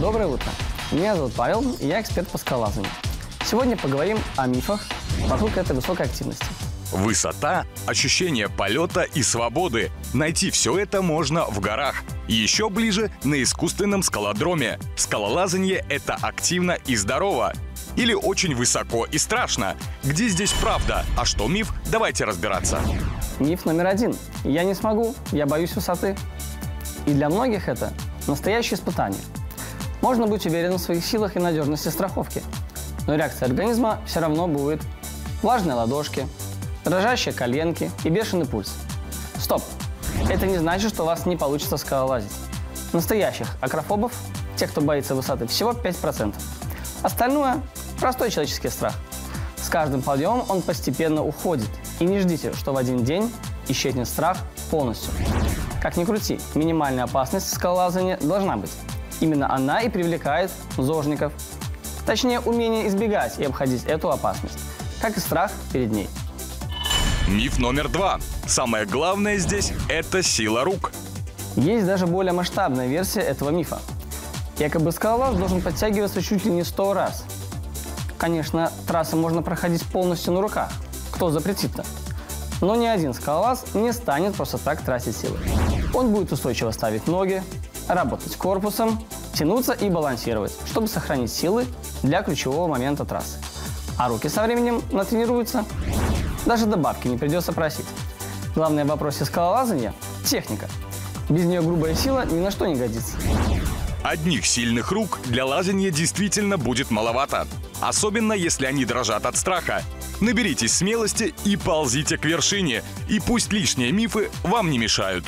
Доброе утро. Меня зовут Павел, и я эксперт по скалолазанию. Сегодня поговорим о мифах вокруг этой высокой активности. Высота, ощущение полета и свободы. Найти все это можно в горах. Еще ближе на искусственном скалодроме. Скалолазание — это активно и здорово. Или очень высоко и страшно. Где здесь правда, а что миф, давайте разбираться. Миф номер один. Я не смогу, я боюсь высоты. И для многих это настоящее испытание. Можно быть уверенным в своих силах и надежности страховки. Но реакция организма все равно будет влажные ладошки, дрожащие коленки и бешеный пульс. Стоп! Это не значит, что у вас не получится скалолазить. Настоящих акрофобов, тех, кто боится высоты, всего 5%. Остальное – простой человеческий страх. С каждым подъемом он постепенно уходит. И не ждите, что в один день исчезнет страх полностью. Как ни крути, минимальная опасность скалолазания должна быть. Именно она и привлекает зожников. Точнее, умение избегать и обходить эту опасность, как и страх перед ней. Миф номер два. Самое главное здесь — это сила рук. Есть даже более масштабная версия этого мифа. Якобы скалолаз должен подтягиваться чуть ли не 100 раз. Конечно, трассы можно проходить полностью на руках. Кто запретит-то? Но ни один скалолаз не станет просто так тратить силы. Он будет устойчиво ставить ноги, работать корпусом, тянуться и балансировать, чтобы сохранить силы для ключевого момента трассы. А руки со временем натренируются. Даже добавки не придется просить. Главное в вопросе скалолазания – техника. Без нее грубая сила ни на что не годится. Одних сильных рук для лазания действительно будет маловато. Особенно, если они дрожат от страха. Наберитесь смелости и ползите к вершине. И пусть лишние мифы вам не мешают.